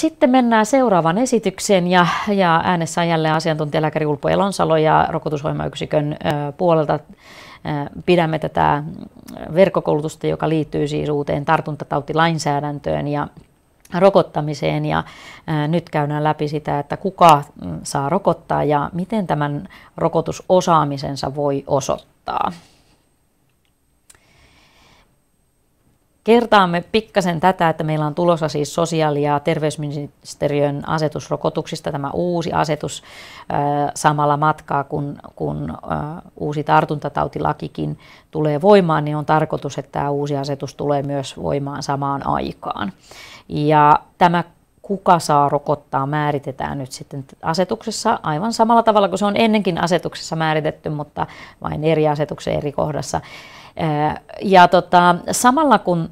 Sitten mennään seuraavaan esitykseen ja, ja äänessä on jälleen asiantuntijalääkäri Ulpo Elonsalo ja rokotushoimayksikön puolelta pidämme tätä verkkokoulutusta, joka liittyy siis uuteen tartuntatautilainsäädäntöön ja rokottamiseen ja nyt käydään läpi sitä, että kuka mm, saa rokottaa ja miten tämän rokotusosaamisensa voi osoittaa. Kertaamme pikkasen tätä, että meillä on tulossa siis sosiaali- ja terveysministeriön asetusrokotuksista tämä uusi asetus samalla matkaa, kun, kun uusi tartuntatautilakikin tulee voimaan, niin on tarkoitus, että tämä uusi asetus tulee myös voimaan samaan aikaan. Ja tämä kuka saa rokottaa määritetään nyt sitten asetuksessa aivan samalla tavalla kuin se on ennenkin asetuksessa määritetty, mutta vain eri asetuksen eri kohdassa. Ja tota, samalla kun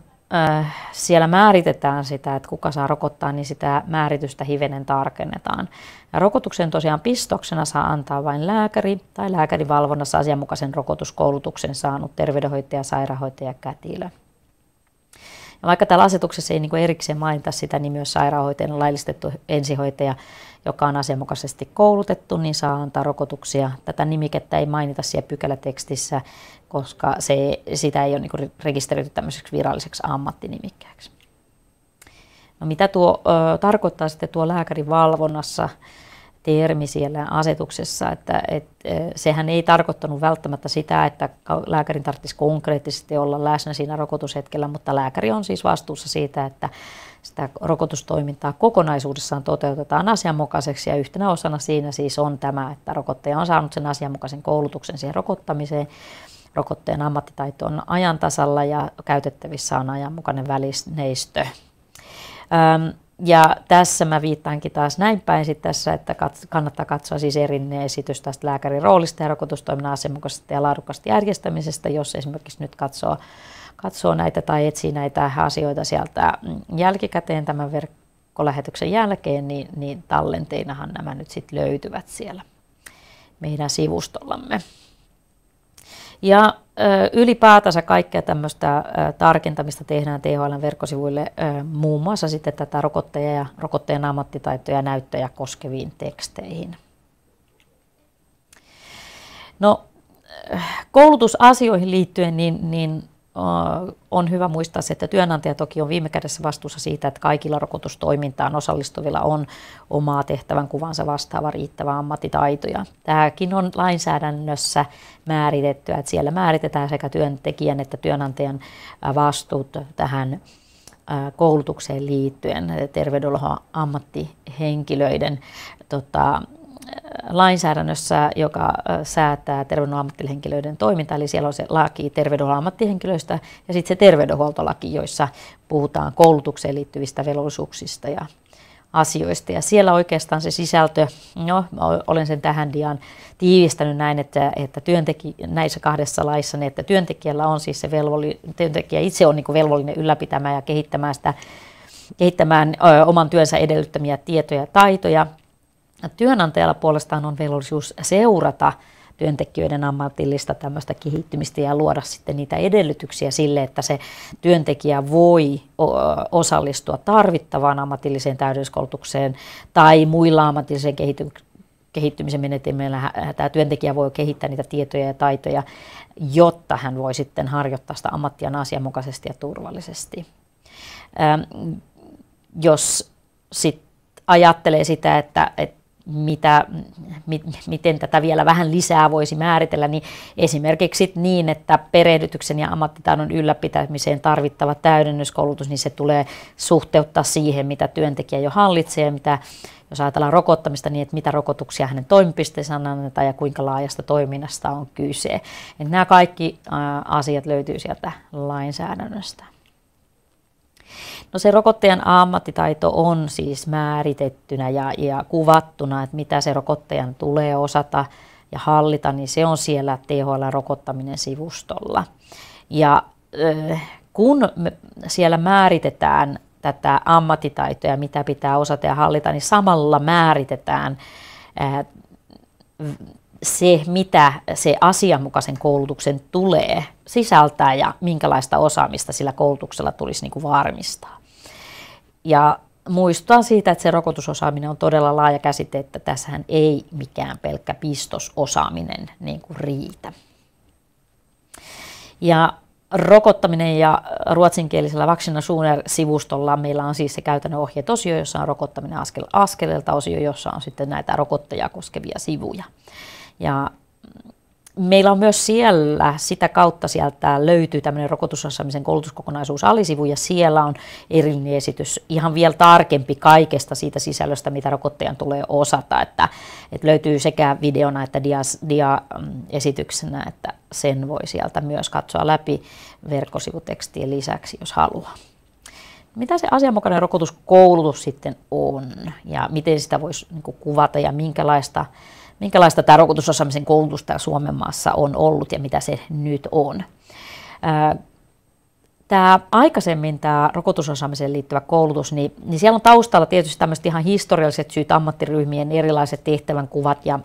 siellä määritetään sitä, että kuka saa rokottaa, niin sitä määritystä hivenen tarkennetaan. Ja rokotuksen tosiaan pistoksena saa antaa vain lääkäri tai lääkärivalvonnassa asianmukaisen rokotuskoulutuksen saanut terveydenhoitaja, sairaanhoitaja, kätilö. Ja vaikka täällä asetuksessa ei niin erikseen mainita sitä, niin myös sairaanhoitajan laillistettu ensihoitaja, joka on asianmukaisesti koulutettu, niin saa antaa rokotuksia. Tätä nimikettä ei mainita siellä pykälätekstissä, koska se, sitä ei ole niin rekisteröity tämmöiseksi viralliseksi ammattinimikkeeksi. No mitä tuo ö, tarkoittaa sitten tuo lääkärin valvonnassa? Termi siellä asetuksessa, että, että sehän ei tarkoittanut välttämättä sitä, että lääkärin tarvitsisi konkreettisesti olla läsnä siinä rokotushetkellä, mutta lääkäri on siis vastuussa siitä, että sitä rokotustoimintaa kokonaisuudessaan toteutetaan asianmukaiseksi ja yhtenä osana siinä siis on tämä, että rokottaja on saanut sen asianmukaisen koulutuksen siihen rokottamiseen, rokotteen ammattitaito on ajan tasalla ja käytettävissä on ajanmukainen välineistö. Ja tässä mä viittaankin taas näin päin sit tässä, että kannattaa katsoa siis erillinen esitys tästä lääkärin roolista ja rokotustoiminnan asianmukaisesta ja laadukasta järjestämisestä, jos esimerkiksi nyt katsoo, katsoo näitä tai etsii näitä asioita sieltä jälkikäteen tämän verkkolähetyksen jälkeen, niin, niin tallenteinahan nämä nyt sitten löytyvät siellä meidän sivustollamme. Ja ylipäätänsä kaikkea tämmöistä tarkentamista tehdään THL verkkosivuille muun muassa sitten tätä rokotteja ja rokotteen ammattitaitoja ja näyttöjä koskeviin teksteihin. No, koulutusasioihin liittyen, niin, niin on hyvä muistaa se, että työnantaja toki on viime kädessä vastuussa siitä, että kaikilla rokotustoimintaan osallistuvilla on omaa tehtävän kuvansa vastaava riittävä ammattitaito. Ja tämäkin on lainsäädännössä määritetty, että siellä määritetään sekä työntekijän että työnantajan vastuut tähän koulutukseen liittyen terveydenhuollon ammattihenkilöiden tota, lainsäädännössä, joka säätää terveydenhuollon ammattihenkilöiden toimintaa, eli siellä on se laki terveydenhuollon ammattihenkilöistä ja sitten se terveydenhuoltolaki, joissa puhutaan koulutukseen liittyvistä velvollisuuksista ja asioista. Ja siellä oikeastaan se sisältö, no olen sen tähän diaan tiivistänyt näin, että, että työntekijä, näissä kahdessa laissa, niin että työntekijällä on siis se velvolli, työntekijä itse on niin velvollinen ylläpitämään ja kehittämään sitä kehittämään oman työnsä edellyttämiä tietoja ja taitoja, Työnantajalla puolestaan on velvollisuus seurata työntekijöiden ammatillista tämmöistä kehittymistä ja luoda sitten niitä edellytyksiä sille, että se työntekijä voi osallistua tarvittavaan ammatilliseen täydennyskoulutukseen tai muilla ammatillisen kehittymisen menetelmillä tämä työntekijä voi kehittää niitä tietoja ja taitoja, jotta hän voi sitten harjoittaa sitä ammattiaan asianmukaisesti ja turvallisesti. jos sitten ajattelee sitä, että, että mitä, mi, miten tätä vielä vähän lisää voisi määritellä, niin esimerkiksi niin, että perehdytyksen ja ammattitaidon ylläpitämiseen tarvittava täydennyskoulutus, niin se tulee suhteuttaa siihen, mitä työntekijä jo hallitsee, mitä, jos ajatellaan rokottamista, niin että mitä rokotuksia hänen toimipisteensä annetaan ja kuinka laajasta toiminnasta on kyse. Että nämä kaikki asiat löytyy sieltä lainsäädännöstä. No se rokottajan ammattitaito on siis määritettynä ja, ja kuvattuna, että mitä se rokottajan tulee osata ja hallita, niin se on siellä THL-rokottaminen sivustolla. Ja kun siellä määritetään tätä ammattitaitoa, mitä pitää osata ja hallita, niin samalla määritetään se, mitä se asianmukaisen koulutuksen tulee sisältää ja minkälaista osaamista sillä koulutuksella tulisi niin kuin varmistaa. Ja muistutan siitä, että se rokotusosaaminen on todella laaja käsite, että tässähän ei mikään pelkkä pistososaaminen niin kuin riitä. Ja rokottaminen ja ruotsinkielisellä Vaksina sivustolla meillä on siis se käytännön ohjeet osio, jossa on rokottaminen askel, askeleelta osio, jossa on sitten näitä rokottajia koskevia sivuja. Ja meillä on myös siellä, sitä kautta sieltä löytyy tämmöinen rokotusosaamisen koulutuskokonaisuus alisivu ja siellä on erillinen esitys ihan vielä tarkempi kaikesta siitä sisällöstä, mitä rokottajan tulee osata, että, että löytyy sekä videona että dia-esityksenä, dia että sen voi sieltä myös katsoa läpi verkkosivutekstien lisäksi, jos haluaa. Mitä se asianmukainen rokotuskoulutus sitten on ja miten sitä voisi niin kuvata ja minkälaista minkälaista tämä rokotusosaamisen koulutus täällä Suomen maassa on ollut ja mitä se nyt on. Tämä aikaisemmin tämä rokotusosaamiseen liittyvä koulutus, niin, niin siellä on taustalla tietysti tämmöiset ihan historialliset syyt, ammattiryhmien erilaiset tehtävänkuvat ja,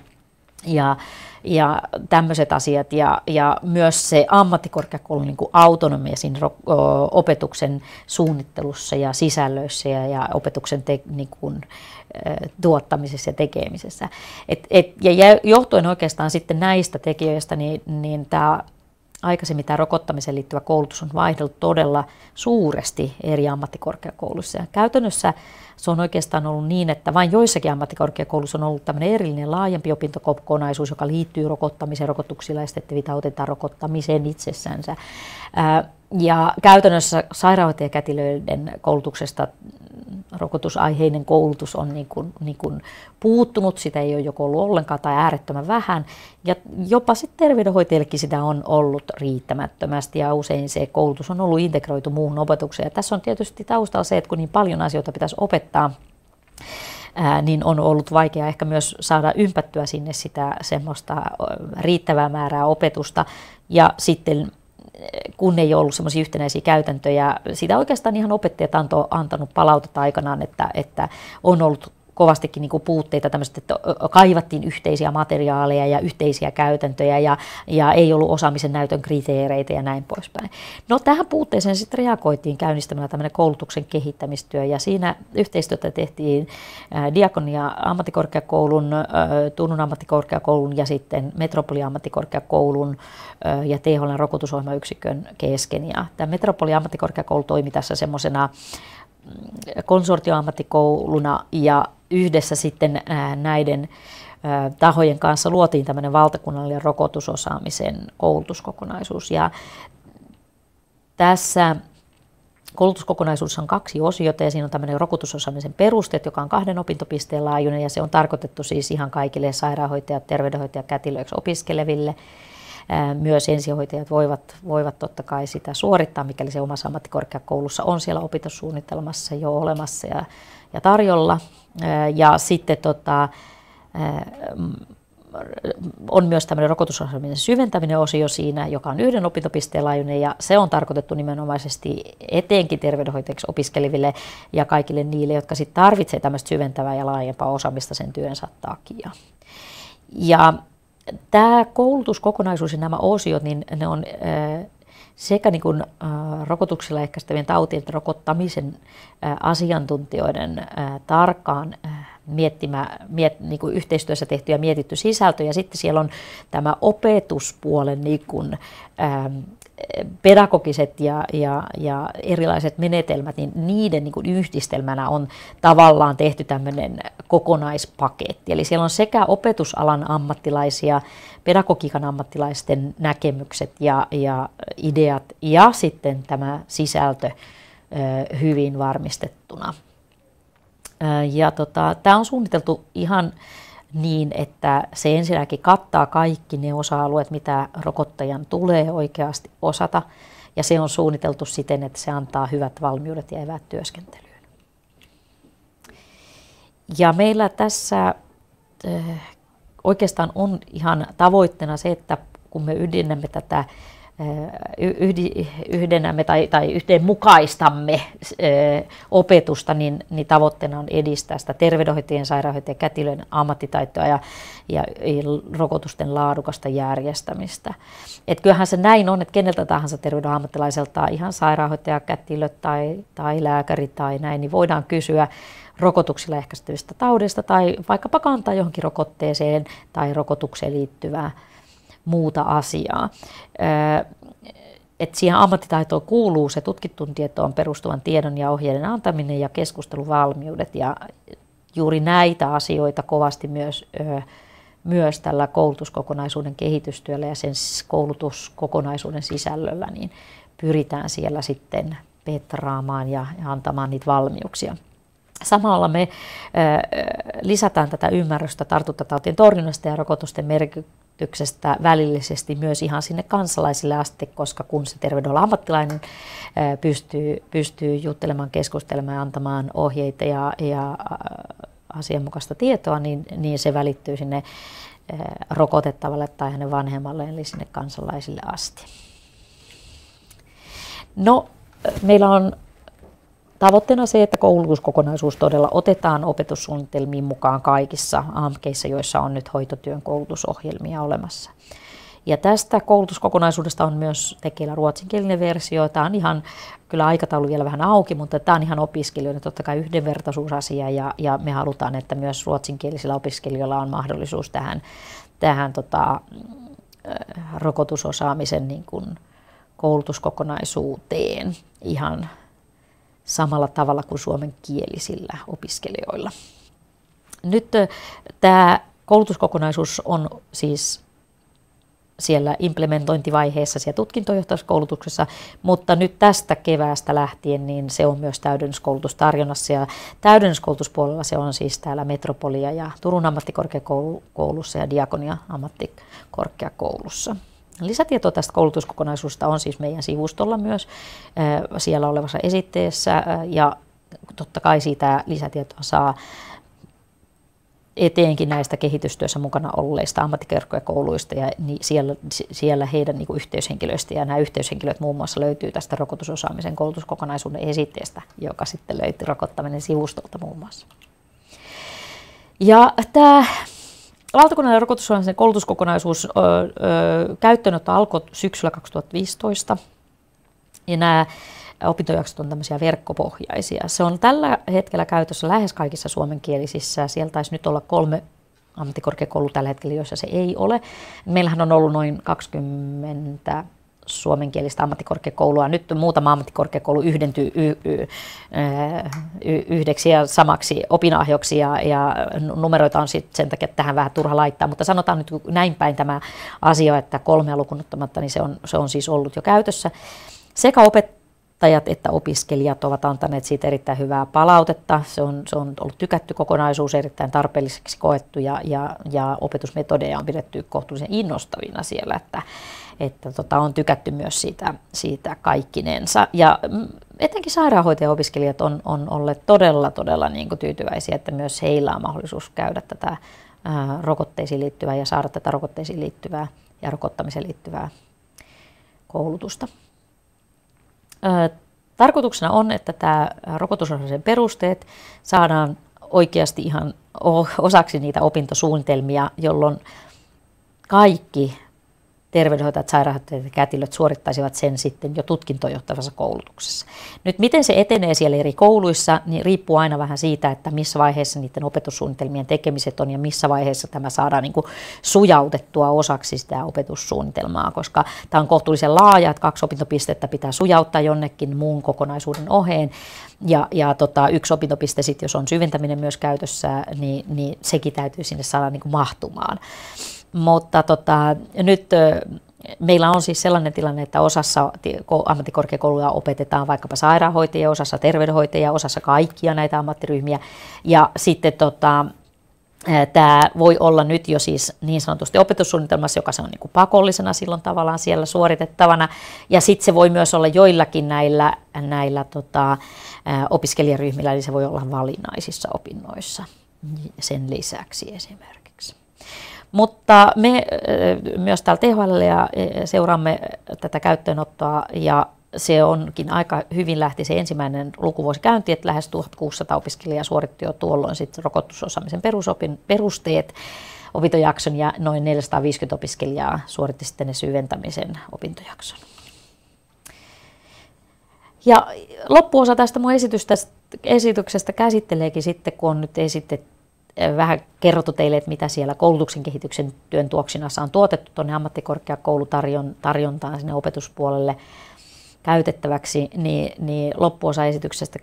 ja ja tämmöiset asiat ja, ja myös se ammattikorkeakoulun niin kuin autonomia siinä ro, opetuksen suunnittelussa ja sisällöissä ja, ja opetuksen te, niin kuin, tuottamisessa ja tekemisessä. Et, et, ja johtuen oikeastaan sitten näistä tekijöistä, niin, niin tämä aikaisemmin tämä rokottamiseen liittyvä koulutus on vaihdellut todella suuresti eri ammattikorkeakouluissa. Ja käytännössä se on oikeastaan ollut niin, että vain joissakin ammattikorkeakouluissa on ollut tämmöinen erillinen laajempi opintokokonaisuus, joka liittyy rokottamiseen, rokotuksilla estettäviin tautien rokottamiseen itsessänsä. Ja käytännössä sairaanhoitajakätilöiden koulutuksesta rokotusaiheinen koulutus on niin kuin, niin kuin puuttunut, sitä ei ole joko ollut ollenkaan tai äärettömän vähän. Ja jopa sitten terveydenhoitajillekin sitä on ollut riittämättömästi ja usein se koulutus on ollut integroitu muuhun opetukseen. Ja tässä on tietysti taustalla se, että kun niin paljon asioita pitäisi opettaa, ää, niin on ollut vaikea ehkä myös saada ympättyä sinne sitä semmoista riittävää määrää opetusta. Ja sitten kun ei ollut semmoisia yhtenäisiä käytäntöjä. Sitä oikeastaan ihan opettajat antoi antanut palautetta aikanaan, että, että on ollut kovastikin niin kuin puutteita tämmöistä, että kaivattiin yhteisiä materiaaleja ja yhteisiä käytäntöjä ja, ja ei ollut osaamisen näytön kriteereitä ja näin poispäin. No tähän puutteeseen sitten reagoitiin käynnistämällä tämmöinen koulutuksen kehittämistyö ja siinä yhteistyötä tehtiin Diakonia ammattikorkeakoulun, Tunnun ammattikorkeakoulun ja sitten Metropoli ammattikorkeakoulun ja THL rokotusohjelmayksikön kesken. Ja tämä Metropoli ammattikorkeakoulu toimi tässä semmoisena konsortioammattikouluna ja yhdessä sitten näiden tahojen kanssa luotiin tämmöinen valtakunnallinen rokotusosaamisen koulutuskokonaisuus. Ja tässä koulutuskokonaisuudessa on kaksi osiota ja siinä on tämmöinen rokotusosaamisen perusteet, joka on kahden opintopisteen laajuinen ja se on tarkoitettu siis ihan kaikille sairaanhoitajat, terveydenhoitajat, kätilöiksi opiskeleville myös ensihoitajat voivat, voivat totta kai sitä suorittaa, mikäli se omassa ammattikorkeakoulussa on siellä opintosuunnitelmassa jo olemassa ja, ja tarjolla. Ja sitten tota, on myös tämmöinen rokotusosaamisen syventäminen osio siinä, joka on yhden opintopisteen laajuinen ja se on tarkoitettu nimenomaisesti eteenkin terveydenhoitajaksi opiskeleville ja kaikille niille, jotka sitten tarvitsevat tämmöistä syventävää ja laajempaa osaamista sen työnsä takia. Ja Tämä koulutuskokonaisuus ja nämä osiot, niin ne on sekä niin kuin, rokotuksilla ehkäistävien tautien että rokottamisen asiantuntijoiden tarkkaan miettimä, miet, niin kuin yhteistyössä tehty ja mietitty sisältö. Ja sitten siellä on tämä opetuspuolen niin kuin, pedagogiset ja, ja, ja erilaiset menetelmät, niin niiden niin kuin yhdistelmänä on tavallaan tehty tämmöinen kokonaispaketti. Eli siellä on sekä opetusalan ammattilaisia, pedagogiikan ammattilaisten näkemykset ja, ja ideat ja sitten tämä sisältö hyvin varmistettuna. Ja tota, tämä on suunniteltu ihan niin, että se ensinnäkin kattaa kaikki ne osa-alueet, mitä rokottajan tulee oikeasti osata, ja se on suunniteltu siten, että se antaa hyvät valmiudet ja evät työskentelyyn. Ja meillä tässä oikeastaan on ihan tavoitteena se, että kun me ydinämme tätä yhdennämme tai, tai yhdenmukaistamme opetusta, niin, niin tavoitteena on edistää sitä terveydenhoitajien, sairaanhoitajien, kätilöiden ammattitaitoa ja, ja rokotusten laadukasta järjestämistä. Et kyllähän se näin on, että keneltä tahansa terveyden ammattilaiselta, ihan sairaanhoitaja, kätilö tai, tai lääkäri tai näin, niin voidaan kysyä rokotuksilla ehkäistyvistä taudeista tai vaikkapa kantaa johonkin rokotteeseen tai rokotukseen liittyvää muuta asiaa. Et siihen ammattitaitoon kuuluu se tutkittuun tietoon perustuvan tiedon ja ohjeiden antaminen ja keskusteluvalmiudet ja juuri näitä asioita kovasti myös, myös tällä koulutuskokonaisuuden kehitystyöllä ja sen koulutuskokonaisuuden sisällöllä niin pyritään siellä sitten petraamaan ja, antamaan niitä valmiuksia. Samalla me lisätään tätä ymmärrystä tartuntatautien torjunnasta ja rokotusten merkityksestä välillisesti myös ihan sinne kansalaisille asti, koska kun se terveydenhuollon ammattilainen pystyy, pystyy juttelemaan, keskustelemaan ja antamaan ohjeita ja, ja asianmukaista tietoa, niin, niin se välittyy sinne rokotettavalle tai hänen vanhemmalle, eli sinne kansalaisille asti. No, meillä on Tavoitteena se, että koulutuskokonaisuus todella otetaan opetussuunnitelmiin mukaan kaikissa AMKeissa, joissa on nyt hoitotyön koulutusohjelmia olemassa. Ja tästä koulutuskokonaisuudesta on myös tekeillä ruotsinkielinen versio. Tämä on ihan, kyllä aikataulu vielä vähän auki, mutta tämä on ihan opiskelijoiden totta kai yhdenvertaisuusasia ja, ja me halutaan, että myös ruotsinkielisillä opiskelijoilla on mahdollisuus tähän, tähän tota, rokotusosaamisen niin kuin koulutuskokonaisuuteen ihan samalla tavalla kuin suomenkielisillä opiskelijoilla. Nyt tämä koulutuskokonaisuus on siis siellä implementointivaiheessa siellä tutkintojohtajuuskoulutuksessa, mutta nyt tästä keväästä lähtien niin se on myös täydennyskoulutustarjonnassa ja täydennyskoulutuspuolella se on siis täällä Metropolia ja Turun ammattikorkeakoulussa ja Diakonia ammattikorkeakoulussa. Lisätietoa tästä koulutuskokonaisuudesta on siis meidän sivustolla myös siellä olevassa esitteessä ja totta kai siitä lisätietoa saa eteenkin näistä kehitystyössä mukana olleista ammattikorkeakouluista ja siellä, siellä heidän niin yhteyshenkilöistä. Ja nämä yhteyshenkilöt muun muassa löytyy tästä rokotusosaamisen koulutuskokonaisuuden esitteestä, joka sitten löytyi rokottaminen sivustolta muun muassa. Ja tämä Valtakunnallinen rokotusohjelmien koulutuskokonaisuus ö, ö, käyttöönotto alkoi syksyllä 2015 ja nämä opintojaksot on tämmöisiä verkkopohjaisia. Se on tällä hetkellä käytössä lähes kaikissa suomenkielisissä. Siellä taisi nyt olla kolme ammattikorkeakoulu tällä hetkellä, joissa se ei ole. Meillähän on ollut noin 20 suomenkielistä ammattikorkeakoulua. Nyt muutama ammattikorkeakoulu yhdentyy y- y- y- yhdeksi ja samaksi opinahjoksi ja, ja numeroita on sit sen takia tähän vähän turha laittaa, mutta sanotaan nyt näin päin tämä asia, että kolmea lukunottamatta, niin se on, se on siis ollut jo käytössä. Sekä opettajat että opiskelijat ovat antaneet siitä erittäin hyvää palautetta. Se on, se on ollut tykätty kokonaisuus, erittäin tarpeelliseksi koettu ja, ja, ja opetusmetodeja on pidetty kohtuullisen innostavina siellä, että, että tota, on tykätty myös siitä, siitä kaikkinensa. Ja mm, etenkin sairaanhoitajaopiskelijat on, on olleet todella, todella niin kuin tyytyväisiä, että myös heillä on mahdollisuus käydä tätä rokotteisiin liittyvää ja saada tätä rokotteisiin liittyvää ja rokottamiseen liittyvää koulutusta. Tarkoituksena on, että tämä rokotusosaamisen perusteet saadaan oikeasti ihan osaksi niitä opintosuunnitelmia, jolloin kaikki terveydenhoitajat, sairaanhoitajat ja kätilöt suorittaisivat sen sitten jo tutkintojohtavassa koulutuksessa. Nyt miten se etenee siellä eri kouluissa, niin riippuu aina vähän siitä, että missä vaiheessa niiden opetussuunnitelmien tekemiset on ja missä vaiheessa tämä saadaan niin kuin sujautettua osaksi sitä opetussuunnitelmaa, koska tämä on kohtuullisen laaja, että kaksi opintopistettä pitää sujauttaa jonnekin muun kokonaisuuden oheen. Ja, ja tota, yksi opintopiste sitten, jos on syventäminen myös käytössä, niin, niin sekin täytyy sinne saada niin kuin mahtumaan. Mutta tota, nyt meillä on siis sellainen tilanne, että osassa ammattikorkeakouluja opetetaan vaikkapa sairaanhoitajia, osassa terveydenhoitajia, osassa kaikkia näitä ammattiryhmiä. Ja sitten tota, Tämä voi olla nyt jo siis niin sanotusti opetussuunnitelmassa, joka se on niin kuin pakollisena silloin tavallaan siellä suoritettavana. Ja sitten se voi myös olla joillakin näillä, näillä tota, opiskelijaryhmillä, eli se voi olla valinnaisissa opinnoissa sen lisäksi esimerkiksi. Mutta me myös täällä THL ja seuraamme tätä käyttöönottoa ja se onkin aika hyvin lähti se ensimmäinen lukuvuosi käynti, että lähes 1600 opiskelijaa suoritti jo tuolloin sitten rokotusosaamisen perusopin, perusteet opintojakson ja noin 450 opiskelijaa suoritti sitten ne syventämisen opintojakson. Ja loppuosa tästä mun esitystä, esityksestä käsitteleekin sitten, kun on nyt esitetty vähän kerrottu teille, että mitä siellä koulutuksen kehityksen työn tuoksinassa on tuotettu tuonne ammattikorkeakoulutarjontaan sinne opetuspuolelle käytettäväksi, niin, niin loppuosa esityksestä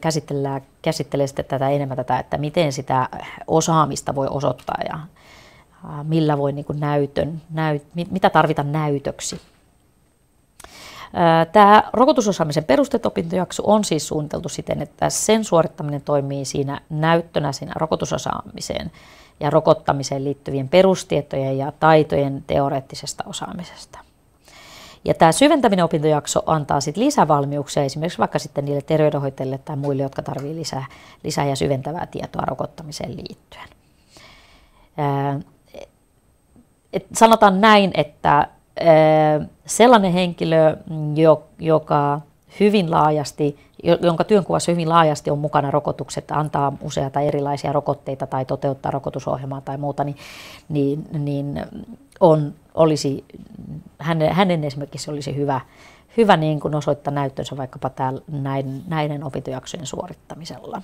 käsitellään, käsittelee sitten tätä enemmän tätä, että miten sitä osaamista voi osoittaa ja millä voi niin näytön, näyt, mitä tarvitaan näytöksi. Tämä rokotusosaamisen perusteet-opintojakso on siis suunniteltu siten, että sen suorittaminen toimii siinä näyttönä siinä rokotusosaamiseen ja rokottamiseen liittyvien perustietojen ja taitojen teoreettisesta osaamisesta. Ja tämä syventäminen opintojakso antaa sitten lisävalmiuksia esimerkiksi vaikka sitten niille terveydenhoitajille tai muille, jotka tarvitsevat lisää, lisää ja syventävää tietoa rokottamiseen liittyen. et sanotaan näin, että sellainen henkilö, joka hyvin laajasti, jonka työnkuvassa hyvin laajasti on mukana rokotukset, antaa useita erilaisia rokotteita tai toteuttaa rokotusohjelmaa tai muuta, niin, niin, niin on, olisi, hänen, hänen esimerkiksi olisi hyvä, hyvä niin kuin osoittaa näyttönsä vaikkapa täällä näiden, näiden opintojaksojen suorittamisella.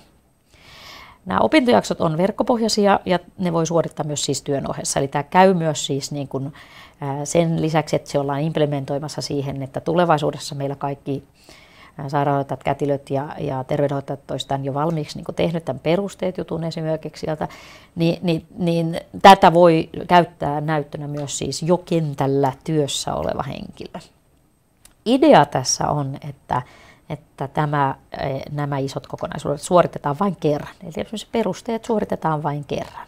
Nämä opintojaksot on verkkopohjaisia ja ne voi suorittaa myös siis työn ohessa. Eli tämä käy myös siis niin kuin sen lisäksi, että se ollaan implementoimassa siihen, että tulevaisuudessa meillä kaikki sairaanhoitajat, kätilöt ja, ja terveydenhoitajat toistaan jo valmiiksi niin tehnyt tämän perusteet jutun esimerkiksi sieltä, niin, niin, niin tätä voi käyttää näyttönä myös siis jo kentällä työssä oleva henkilö. Idea tässä on, että, että tämä, nämä isot kokonaisuudet suoritetaan vain kerran. Eli perusteet suoritetaan vain kerran.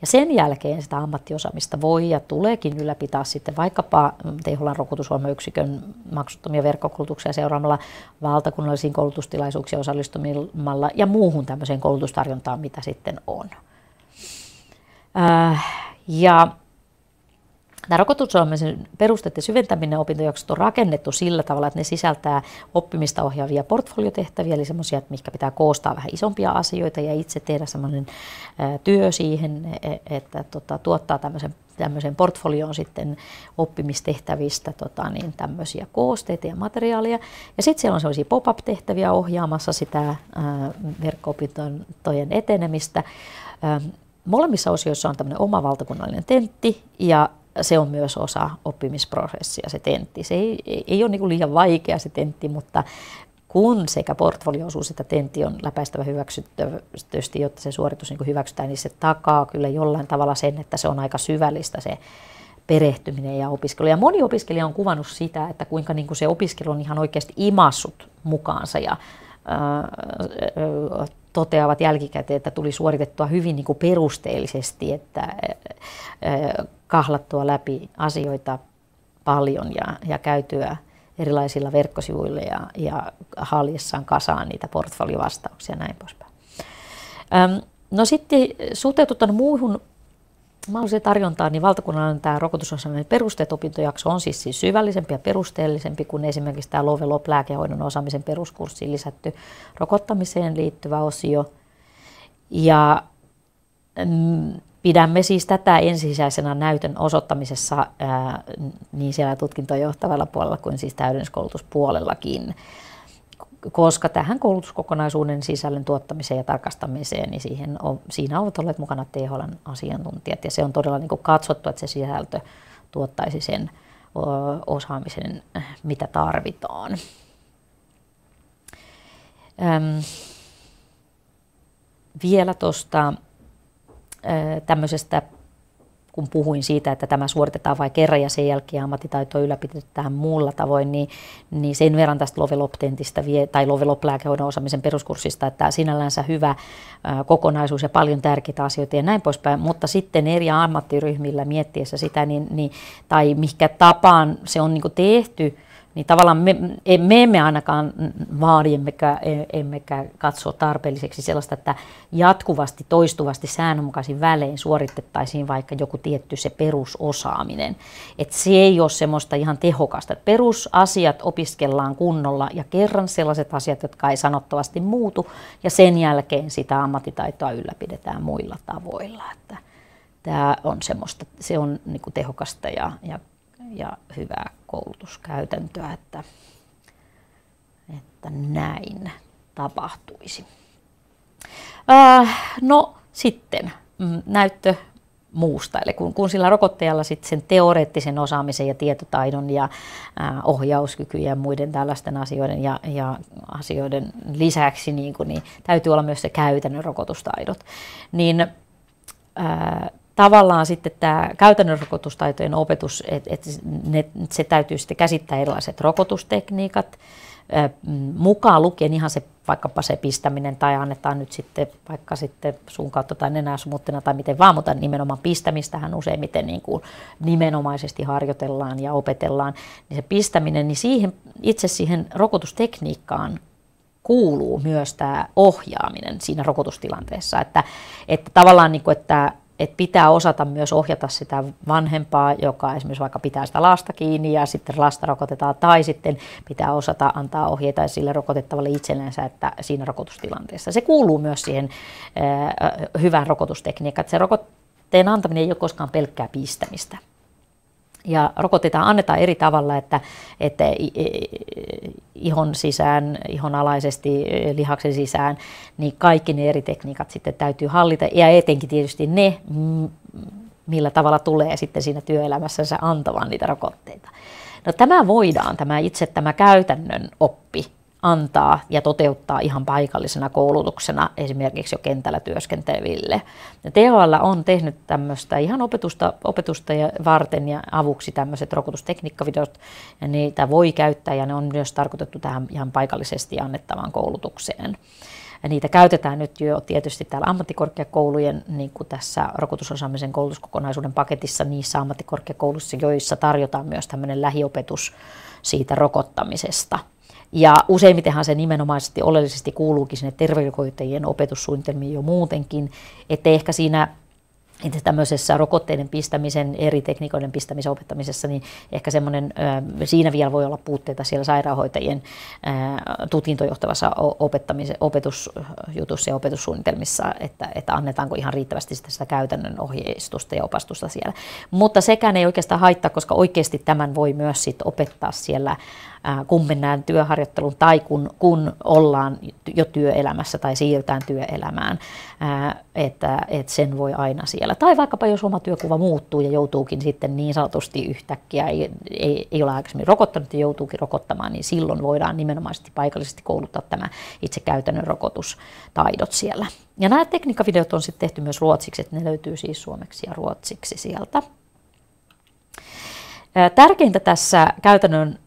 Ja sen jälkeen sitä ammattiosaamista voi ja tuleekin ylläpitää sitten vaikkapa THLan rokotusohjelmayksikön maksuttomia verkkokoulutuksia seuraamalla valtakunnallisiin koulutustilaisuuksiin osallistumalla ja muuhun tämmöiseen koulutustarjontaan, mitä sitten on. Äh, ja Tämä rokotusosaamisen perusteiden syventäminen opintojaksot on rakennettu sillä tavalla, että ne sisältää oppimista ohjaavia portfoliotehtäviä, eli semmoisia, mikä pitää koostaa vähän isompia asioita ja itse tehdä semmoinen työ siihen, e, että tota, tuottaa tämmöisen tämmöisen portfolioon sitten oppimistehtävistä tota, niin tämmöisiä koosteita ja materiaalia. Ja sitten siellä on sellaisia pop-up-tehtäviä ohjaamassa sitä verkko-opintojen etenemistä. molemmissa osioissa on tämmöinen oma valtakunnallinen tentti ja se on myös osa oppimisprosessia, se tentti. Se ei, ei, ei ole niin liian vaikea se tentti, mutta kun sekä portfolioosuus että tentti on läpäistävä hyväksyttävästi, jotta se suoritus niin hyväksytään, niin se takaa kyllä jollain tavalla sen, että se on aika syvällistä se perehtyminen ja opiskelu. Ja moni opiskelija on kuvannut sitä, että kuinka niin kuin se opiskelu on ihan oikeasti imassut mukaansa ja ää, toteavat jälkikäteen, että tuli suoritettua hyvin niin kuin perusteellisesti, että kahlattua läpi asioita paljon ja, ja käytyä erilaisilla verkkosivuilla ja, ja haljessaan kasaan niitä portfoliovastauksia ja näin poispäin. No sitten suhteutettuna muuhun mahdolliseen tarjontaan, niin valtakunnallinen tämä rokotusosaaminen perusteet opintojakso on siis, siis syvällisempi ja perusteellisempi kuin esimerkiksi tämä Lovelop lääkehoidon osaamisen peruskurssiin lisätty rokottamiseen liittyvä osio. Ja mm, Pidämme siis tätä ensisijaisena näytön osoittamisessa ää, niin siellä tutkintoon johtavalla puolella kuin siis täydennyskoulutuspuolellakin, koska tähän koulutuskokonaisuuden sisällön tuottamiseen ja tarkastamiseen, niin siihen on, siinä ovat olleet mukana THLn asiantuntijat ja se on todella niin katsottu, että se sisältö tuottaisi sen osaamisen, mitä tarvitaan. Öm, vielä tuosta tämmöisestä, kun puhuin siitä, että tämä suoritetaan vain kerran ja sen jälkeen ammattitaito ylläpidetään muulla tavoin, niin, niin sen verran tästä Lovelop-tentistä tai Lovelop-lääkehoidon osaamisen peruskurssista, että sinällänsä hyvä kokonaisuus ja paljon tärkeitä asioita ja näin poispäin, mutta sitten eri ammattiryhmillä miettiessä sitä, niin, niin, tai mikä tapaan se on niin tehty, niin tavallaan me, me emme ainakaan vaadi emmekä, emmekä katso tarpeelliseksi sellaista, että jatkuvasti, toistuvasti, säännönmukaisin välein suoritettaisiin vaikka joku tietty se perusosaaminen. Että se ei ole semmoista ihan tehokasta. Että perusasiat opiskellaan kunnolla ja kerran sellaiset asiat, jotka ei sanottavasti muutu ja sen jälkeen sitä ammattitaitoa ylläpidetään muilla tavoilla. Että tämä on semmoista, se on niin tehokasta ja, ja ja hyvää koulutuskäytäntöä, että, että näin tapahtuisi. Äh, no sitten mm, näyttö muusta. Eli kun, kun sillä rokottajalla sit sen teoreettisen osaamisen ja tietotaidon ja äh, ohjauskykyjen ja muiden tällaisten asioiden ja, ja asioiden lisäksi niin, kun, niin täytyy olla myös se käytännön rokotustaidot. Niin äh, tavallaan sitten tämä käytännön rokotustaitojen opetus, että et se täytyy sitten käsittää erilaiset rokotustekniikat, mukaan lukien ihan se vaikkapa se pistäminen tai annetaan nyt sitten vaikka sitten suun kautta tai nenäsumuttena tai miten vaan, mutta nimenomaan pistämistähän useimmiten niin kuin nimenomaisesti harjoitellaan ja opetellaan, niin se pistäminen, niin siihen, itse siihen rokotustekniikkaan kuuluu myös tämä ohjaaminen siinä rokotustilanteessa, että, että tavallaan niin kuin, että että pitää osata myös ohjata sitä vanhempaa, joka esimerkiksi vaikka pitää sitä lasta kiinni ja sitten lasta rokotetaan, tai sitten pitää osata antaa ohjeita sille rokotettavalle itsellensä, että siinä rokotustilanteessa. Se kuuluu myös siihen äh, hyvään rokotustekniikkaan, että se rokotteen antaminen ei ole koskaan pelkkää pistämistä ja rokotteita annetaan eri tavalla, että, että ihon sisään, ihon alaisesti, lihaksen sisään, niin kaikki ne eri tekniikat sitten täytyy hallita ja etenkin tietysti ne, millä tavalla tulee sitten siinä työelämässä antamaan niitä rokotteita. No tämä voidaan, tämä itse tämä käytännön oppi antaa ja toteuttaa ihan paikallisena koulutuksena esimerkiksi jo kentällä työskenteleville. Ja THL on tehnyt tämmöistä ihan opetusta, opetusta ja varten ja avuksi tämmöiset rokotustekniikkavideot, ja niitä voi käyttää ja ne on myös tarkoitettu tähän ihan paikallisesti annettavaan koulutukseen. Ja niitä käytetään nyt jo tietysti täällä ammattikorkeakoulujen, niin kuin tässä rokotusosaamisen koulutuskokonaisuuden paketissa niissä ammattikorkeakouluissa, joissa tarjotaan myös tämmöinen lähiopetus siitä rokottamisesta – ja useimmitenhan se nimenomaisesti oleellisesti kuuluukin sinne terveydenhoitajien opetussuunnitelmiin jo muutenkin, että ehkä siinä että tämmöisessä rokotteiden pistämisen, eri tekniikoiden pistämisen opettamisessa, niin ehkä semmoinen, siinä vielä voi olla puutteita siellä sairaanhoitajien tutkintojohtavassa opetusjutussa ja opetussuunnitelmissa, että, että annetaanko ihan riittävästi sitä, sitä käytännön ohjeistusta ja opastusta siellä. Mutta sekään ei oikeastaan haittaa, koska oikeasti tämän voi myös sit opettaa siellä kun mennään työharjoitteluun tai kun, kun ollaan jo työelämässä tai siirrytään työelämään, että, että sen voi aina siellä. Tai vaikkapa jos oma työkuva muuttuu ja joutuukin sitten niin sanotusti yhtäkkiä, ei, ei, ei ole aikaisemmin rokottanut ja joutuukin rokottamaan, niin silloin voidaan nimenomaisesti paikallisesti kouluttaa tämä itse käytännön rokotustaidot siellä. Ja nämä tekniikkavideot on sitten tehty myös ruotsiksi, että ne löytyy siis suomeksi ja ruotsiksi sieltä. Tärkeintä tässä käytännön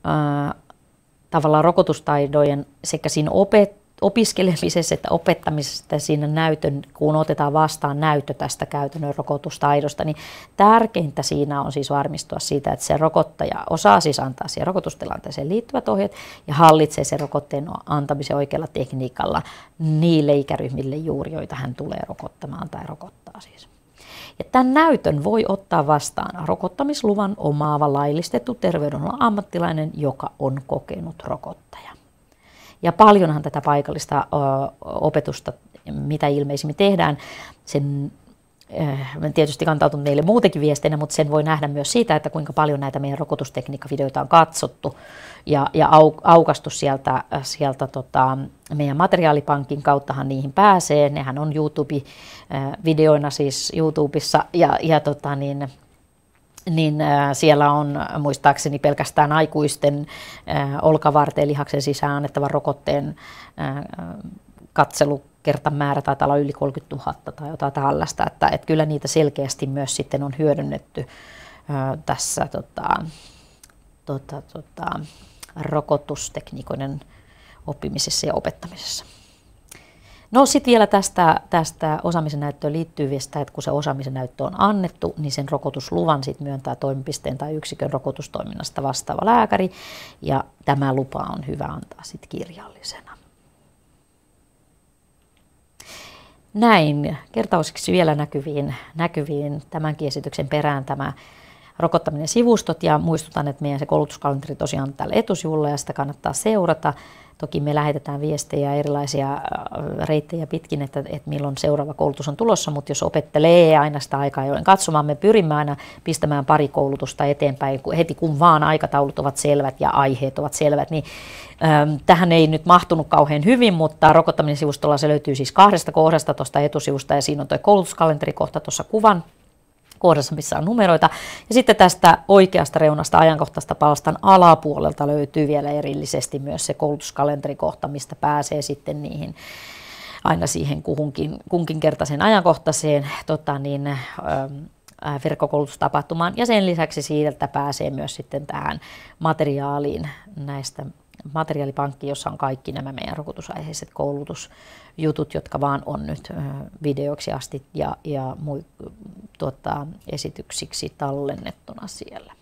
tavallaan rokotustaidojen sekä siinä opet, opiskelemisessa että opettamisessa siinä näytön, kun otetaan vastaan näyttö tästä käytännön rokotustaidosta, niin tärkeintä siinä on siis varmistua siitä, että se rokottaja osaa siis antaa siihen rokotustilanteeseen liittyvät ohjeet ja hallitsee sen rokotteen antamisen oikealla tekniikalla niille ikäryhmille juuri, joita hän tulee rokottamaan tai rokottaa siis. Ja tämän näytön voi ottaa vastaan rokottamisluvan omaava laillistettu terveydenhuollon ammattilainen, joka on kokenut rokottaja. Ja paljonhan tätä paikallista opetusta, mitä ilmeisimmin tehdään, sen tietysti kantautunut meille muutenkin viestinä, mutta sen voi nähdä myös siitä, että kuinka paljon näitä meidän rokotustekniikkavideoita on katsottu ja, ja au, aukastu sieltä, sieltä tota, meidän materiaalipankin kauttahan niihin pääsee. Nehän on YouTube-videoina siis YouTubessa ja, ja tota, niin, niin äh, siellä on muistaakseni pelkästään aikuisten olkavarteen lihaksen sisään annettavan rokotteen katselu kertamäärä taitaa olla yli 30 000 tai jotain tällaista, että, että kyllä niitä selkeästi myös sitten on hyödynnetty ää, tässä tota, tota, tota, rokotustekniikoiden oppimisessa ja opettamisessa. No sitten vielä tästä, tästä osaamisen näyttöön liittyvistä, että kun se osaamisen näyttö on annettu, niin sen rokotusluvan sit myöntää toimipisteen tai yksikön rokotustoiminnasta vastaava lääkäri, ja tämä lupa on hyvä antaa sitten kirjallisena. Näin. Kertausiksi vielä näkyviin, näkyviin tämänkin esityksen perään tämä rokottaminen sivustot ja muistutan, että meidän se koulutuskalenteri tosiaan on tällä etusivulla ja sitä kannattaa seurata. Toki me lähetetään viestejä erilaisia äh, reittejä pitkin, että, että milloin seuraava koulutus on tulossa, mutta jos opettelee aina sitä aikaa, jolloin katsomaan, me pyrimme aina pistämään pari koulutusta eteenpäin heti kun vaan aikataulut ovat selvät ja aiheet ovat selvät, niin ähm, Tähän ei nyt mahtunut kauhean hyvin, mutta rokottaminen sivustolla se löytyy siis kahdesta kohdasta tuosta etusivusta ja siinä on tuo koulutuskalenterikohta tuossa kuvan kohdassa, missä on numeroita. Ja sitten tästä oikeasta reunasta ajankohtaista palstan alapuolelta löytyy vielä erillisesti myös se koulutuskalenterikohta, mistä pääsee sitten niihin aina siihen kuhunkin, kunkin kertaiseen ajankohtaiseen tota niin, ähm, äh, verkkokoulutustapahtumaan. Ja sen lisäksi siitä pääsee myös sitten tähän materiaaliin näistä materiaalipankki, jossa on kaikki nämä meidän rokotusaiheiset koulutusjutut, jotka vaan on nyt videoksi asti ja, ja mui, tuota, esityksiksi tallennettuna siellä.